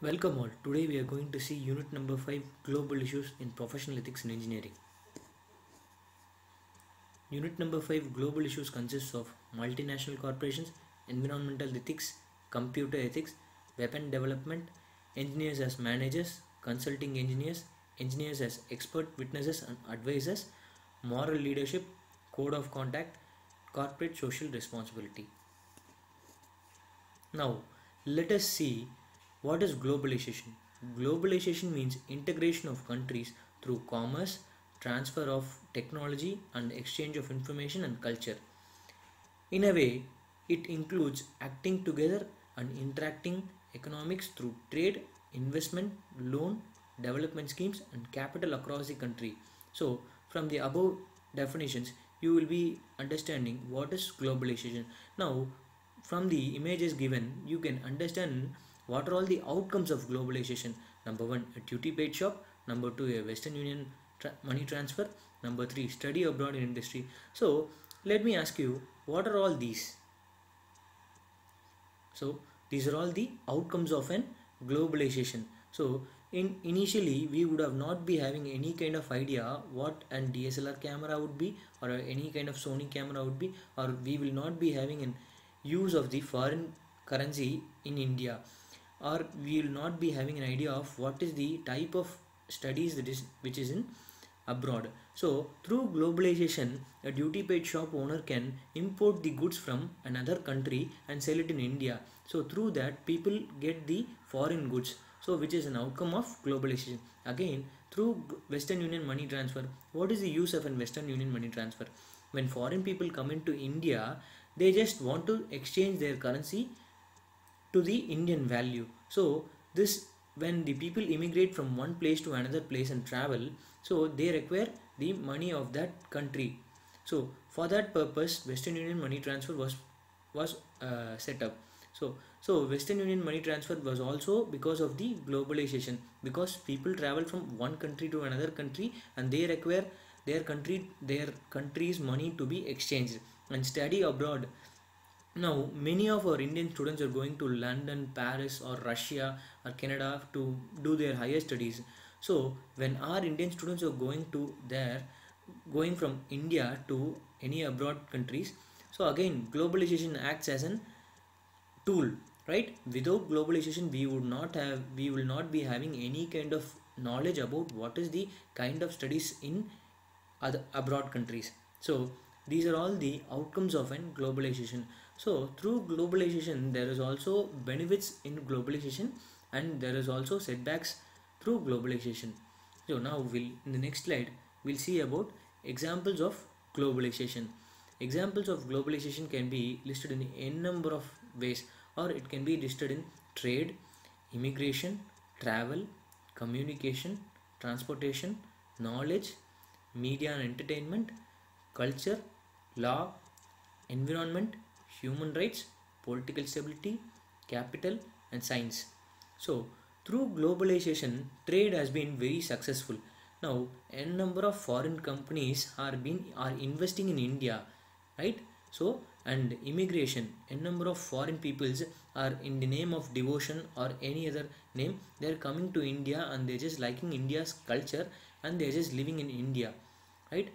Welcome all. Today we are going to see unit number 5 Global Issues in Professional Ethics in Engineering. Unit number 5 Global Issues consists of multinational corporations, environmental ethics, computer ethics, weapon development, engineers as managers, consulting engineers, engineers as expert witnesses and advisors, moral leadership, code of conduct, corporate social responsibility. Now, let us see what is globalization. Globalization means integration of countries through commerce, transfer of technology, and exchange of information and culture. In a way, it includes acting together and interacting economics through trade, investment, loan, development schemes, and capital across the country. So, from the above definitions, you will be understanding what is globalization. Now, from the images given, you can understand what are all the outcomes of globalization. Number one, a duty paid shop. Number two, a Western Union tra- money transfer. Number three, study abroad in industry. So, let me ask you, what are all these? So, these are all the outcomes of an globalization. So, in initially we would have not be having any kind of idea what an DSLR camera would be or any kind of Sony camera would be or we will not be having an use of the foreign currency in India or we will not be having an idea of what is the type of studies that is which is in abroad. So through globalization a duty paid shop owner can import the goods from another country and sell it in india. So through that people get the foreign goods. So which is an outcome of globalization. Again through western union money transfer what is the use of an western union money transfer? When foreign people come into india they just want to exchange their currency to the Indian value. So this when the people immigrate from one place to another place and travel, so they require the money of that country. So for that purpose, Western Union money transfer was was uh, set up. So so Western Union money transfer was also because of the globalization because people travel from one country to another country and they require their country their country's money to be exchanged and study abroad now, many of our Indian students are going to London, Paris, or Russia or Canada to do their higher studies. So, when our Indian students are going to there, going from India to any abroad countries, so again, globalization acts as an tool, right? Without globalization, we would not have, we will not be having any kind of knowledge about what is the kind of studies in other abroad countries. So, these are all the outcomes of an globalization so through globalization there is also benefits in globalization and there is also setbacks through globalization. So now we'll in the next slide we'll see about examples of globalization. Examples of globalization can be listed in n number of ways or it can be listed in trade immigration travel communication transportation knowledge media and entertainment culture law, environment, human rights, political stability, capital, and science. So, through globalization, trade has been very successful. Now, a number of foreign companies are been are investing in India, right? So, and immigration, a number of foreign peoples are in the name of devotion or any other name, they are coming to India and they're just liking India's culture and they're just living in India, right?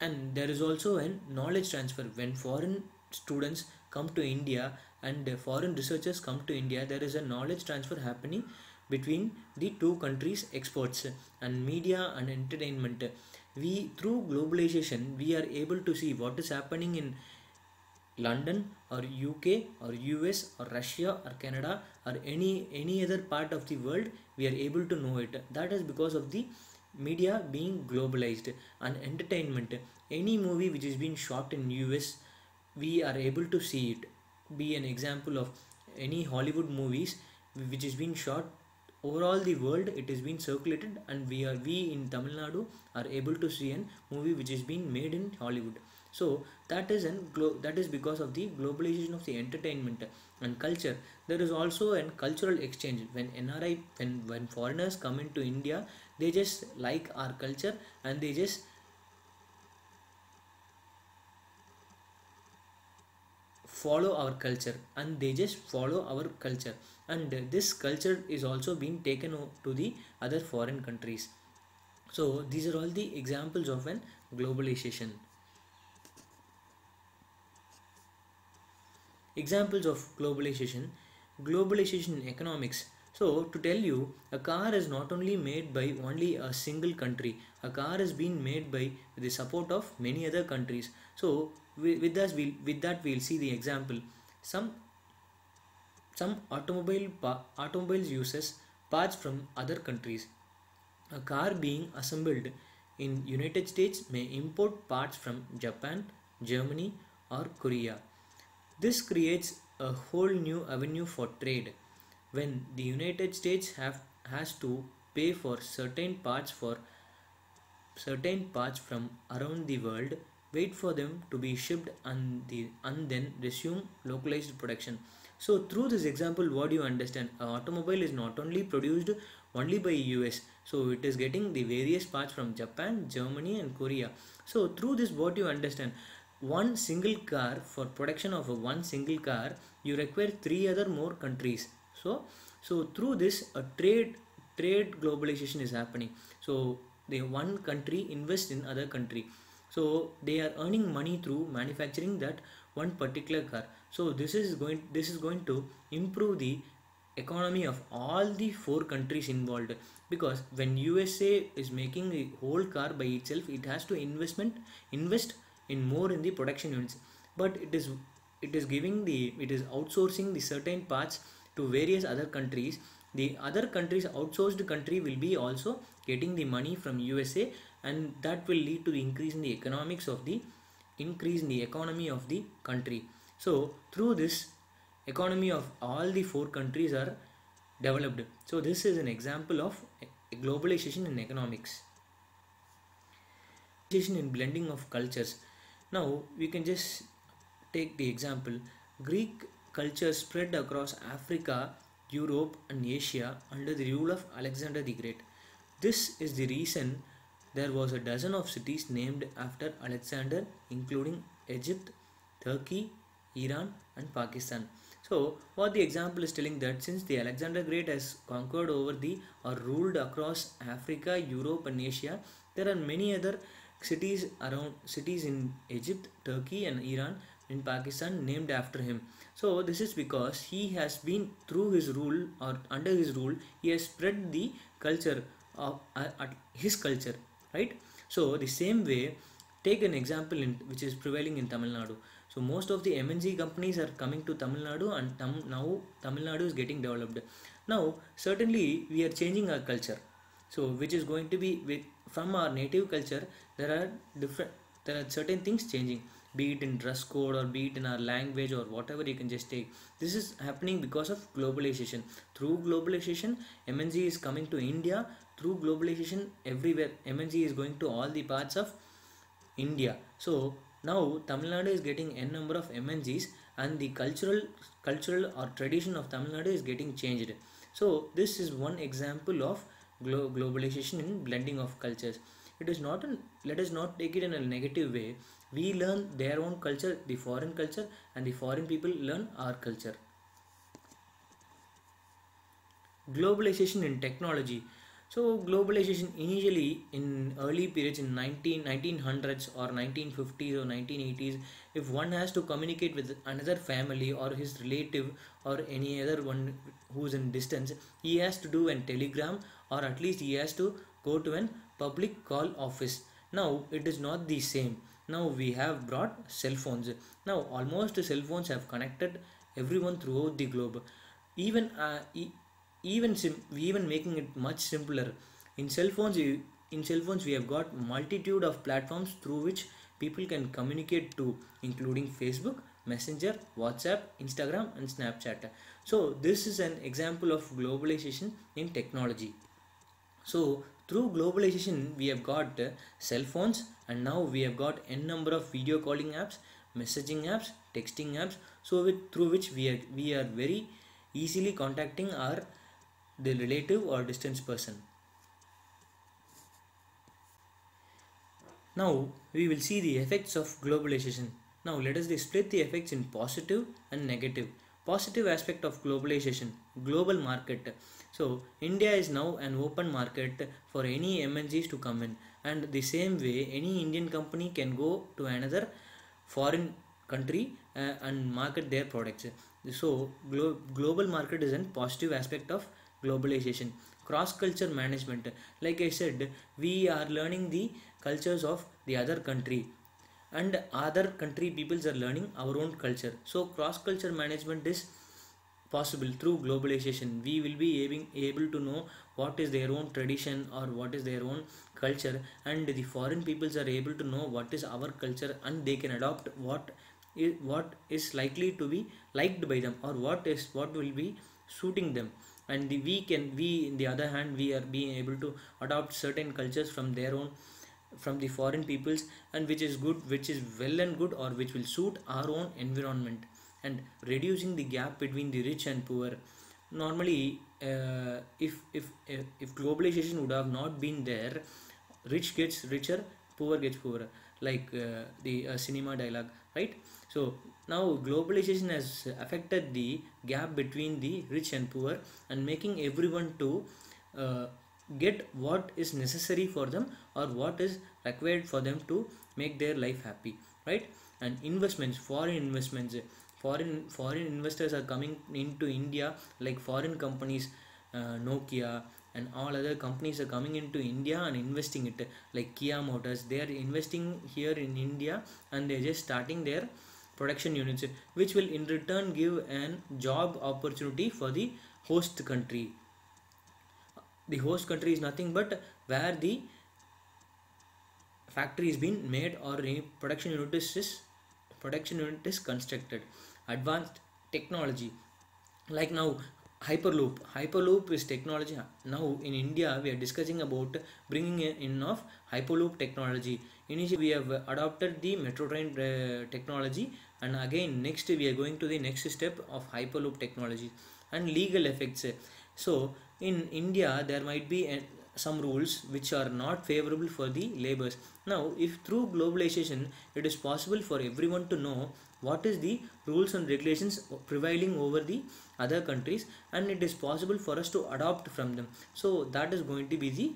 and there is also a knowledge transfer when foreign students come to india and foreign researchers come to india there is a knowledge transfer happening between the two countries experts and media and entertainment. We through globalization we are able to see what is happening in london or uk or us or russia or canada or any any other part of the world we are able to know it. That is because of the media being globalized and entertainment. Any movie which is being shot in us we are able to see it. Be an example of any hollywood movies which is being shot over all the world it is being circulated and we are we in tamil nadu are able to see a movie which is being made in hollywood. So that is an glo- that is because of the globalization of the entertainment and culture. There is also a cultural exchange. When nri when when foreigners come into india they just like our culture and they just follow our culture and they just follow our culture. And this culture is also being taken to the other foreign countries. So these are all the examples of an globalization. Examples of globalization. Globalization in economics. So to tell you a car is not only made by only a single country. A car is being made by the support of many other countries. So with, us we'll, with that we'll see the example. Some some automobile automobiles uses parts from other countries. A car being assembled in united states may import parts from japan germany or korea. This creates a whole new avenue for trade. When the United States have has to pay for certain parts for certain parts from around the world wait for them to be shipped and the and then resume localized production. So through this example what do you understand? An automobile is not only produced only by us so it is getting the various parts from japan germany and korea. So through this what you understand? One single car for production of one single car you require three other more countries. So so through this a trade trade globalization is happening. So the one country invest in other country so they are earning money through manufacturing that one particular car. So this is going this is going to improve the economy of all the four countries involved. Because when usa is making a whole car by itself it has to investment invest in more in the production units. But it is it is giving the it is outsourcing the certain parts to various other countries. The other countries outsourced country will be also getting the money from usa and that will lead to the increase in the economics of the increase in the economy of the country. So through this economy of all the four countries are developed. So this is an example of globalization in economics. In blending of cultures. Now we can just take the example. Greek culture spread across Africa, Europe and Asia under the rule of Alexander the Great. This is the reason there was a dozen of cities named after Alexander including Egypt, Turkey, Iran and Pakistan. So what the example is telling that since the Alexander Great has conquered over the or ruled across Africa, Europe and Asia, there are many other cities around cities in Egypt, Turkey and Iran in Pakistan named after him. So this is because he has been through his rule or under his rule he has spread the culture of uh, his culture right. So the same way take an example in which is prevailing in Tamil Nadu. So most of the MNC companies are coming to Tamil Nadu and tam, now Tamil Nadu is getting developed. Now certainly we are changing our culture. So which is going to be with from our native culture there are different there are certain things changing be it in dress code or be it in our language or whatever you can just take this is happening because of globalization through globalization mnc is coming to india through globalization everywhere mnc is going to all the parts of india. So now tamil nadu is getting n number of mncs and the cultural cultural or tradition of tamil nadu is getting changed. So this is one example of glo globalization in blending of cultures. It is not an, let us not take it in a negative way. We learn their own culture the foreign culture and the foreign people learn our culture. Globalization in technology so globalization initially in early periods in 19 1900s or 1950s or 1980s if one has to communicate with another family or his relative or any other one who's in distance he has to do an telegram or at least he has to go to an public call office. Now it is not the same. Now we have brought cell phones. Now almost cell phones have connected everyone throughout the globe. Even uh, even sim- even making it much simpler in cell phones in cell phones we have got multitude of platforms through which people can communicate to including facebook messenger whatsapp instagram and snapchat so this is an example of globalization in technology so through globalization, we have got uh, cell phones and now we have got n number of video calling apps, messaging apps, texting apps. So with, through which we are we are very easily contacting our the relative or distance person. Now we will see the effects of globalization. now let us split the effects in positive and negative. positive aspect of globalization global market so india is now an open market for any mncs to come in and the same way any indian company can go to another foreign country uh, and market their products so glo- global market is a positive aspect of globalization cross culture management. Like i said we are learning the cultures of the other country. And other country peoples are learning our own culture. So cross culture management is possible through globalization. We will be able, able to know what is their own tradition or what is their own culture. And the foreign peoples are able to know what is our culture and they can adopt what is what is likely to be liked by them or what is what will be suiting them. And the, we can we in the other hand we are being able to adopt certain cultures from their own from the foreign peoples and which is good which is well and good or which will suit our own environment. And reducing the gap between the rich and poor. Normally uh, if, if if if globalization would have not been there rich gets richer poor gets poorer. Like uh, the uh, cinema dialogue right? So now globalization has affected the gap between the rich and poor and making everyone to uh, get what is necessary for them or what is required for them to make their life happy right? And investments foreign investments foreign foreign investors are coming into india like foreign companies uh, nokia and all other companies are coming into india and investing it like kia motors. They are investing here in india and they're just starting their production units which will in return give an job opportunity for the host country. The host country is nothing but where the factory is being made or production unit is production unit is constructed. Advanced technology. Like now hyperloop. Hyperloop is technology. Now in india we are discussing about bringing in of hyperloop technology. Initially we have adopted the metro train uh, technology and again next we are going to the next step of hyperloop technology and legal effects. So in india there might be a, some rules which are not favorable for the laborers. Now if through globalization it is possible for everyone to know what is the rules and regulations prevailing over the other countries and it is possible for us to adopt from them. So that is going to be the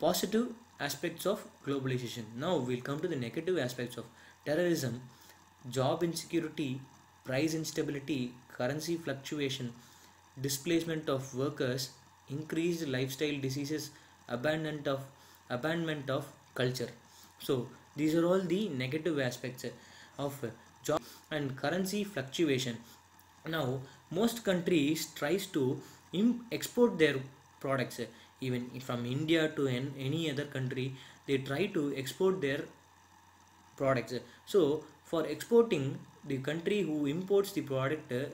positive aspects of globalization. Now we'll come to the negative aspects of terrorism job insecurity price instability currency fluctuation displacement of workers increased lifestyle diseases abandonment of abandonment of culture. So these are all the negative aspects of job and currency fluctuation. Now most countries tries to export their products. Even from india to an, any other country they try to export their products. So for exporting the country who imports the product uh,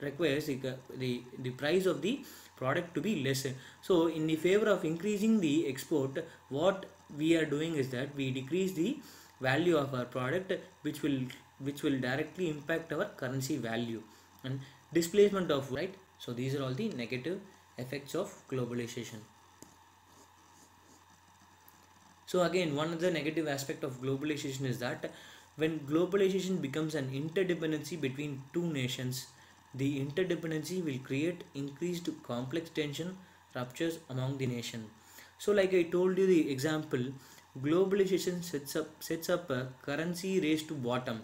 requires the, the, the price of the product to be less. So in the favor of increasing the export what we are doing is that we decrease the value of our product which will which will directly impact our currency value and displacement of right? So these are all the negative effects of globalization. So again one other negative aspect of globalization is that when globalization becomes an interdependency between two nations the interdependency will create increased complex tension ruptures among the nation. So like I told you the example, globalization sets up sets up a currency race to bottom.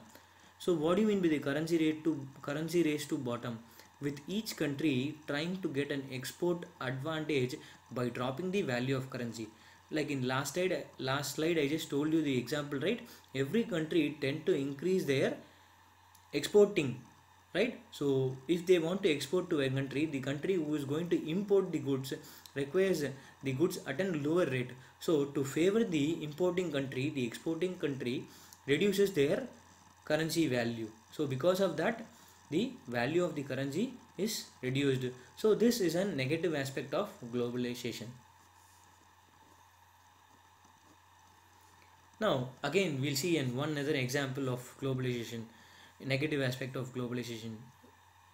So what do you mean by the currency rate to currency race to bottom? With each country trying to get an export advantage by dropping the value of currency. Like in last slide, last slide I just told you the example, right? Every country tend to increase their exporting right? So if they want to export to a country the country who is going to import the goods requires the goods at a lower rate. So to favor the importing country the exporting country reduces their currency value. So because of that the value of the currency is reduced. So this is a negative aspect of globalization now again we'll see in one other example of globalization negative aspect of globalization.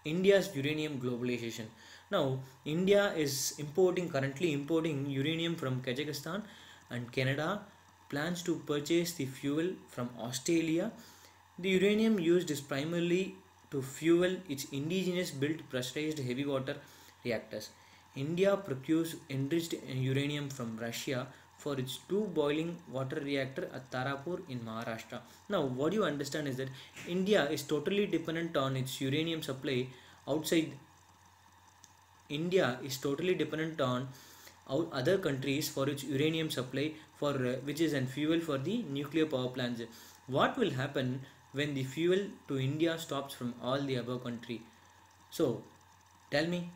India's uranium globalization. Now india is importing currently importing uranium from kazakhstan and canada plans to purchase the fuel from australia. The uranium used is primarily to fuel its indigenous built pressurized heavy water reactors. India procures enriched uranium from Russia for its two boiling water reactor at Tarapur in Maharashtra. Now, what you understand is that India is totally dependent on its uranium supply outside. India is totally dependent on other countries for its uranium supply for uh, which is an fuel for the nuclear power plants. What will happen when the fuel to India stops from all the above country? So, tell me.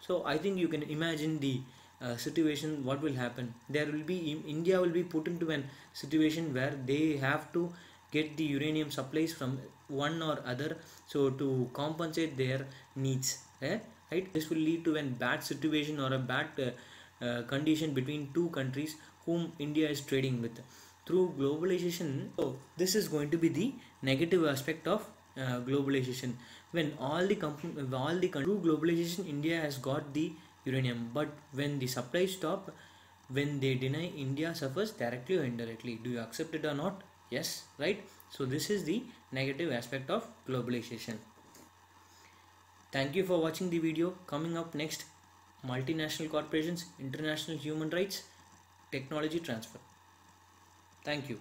So, I think you can imagine the uh, situation what will happen? There will be india will be put into a situation where they have to get the uranium supplies from one or other so to compensate their needs eh? right? This will lead to a bad situation or a bad uh, uh, condition between two countries whom india is trading with. Through globalization so this is going to be the negative aspect of uh, globalization. When all the company all the through globalization india has got the uranium. But when the supply stop when they deny india suffers directly or indirectly. Do you accept it or not? Yes right? So this is the negative aspect of globalization. Thank you for watching the video. Coming up next multinational corporations international human rights technology transfer. Thank you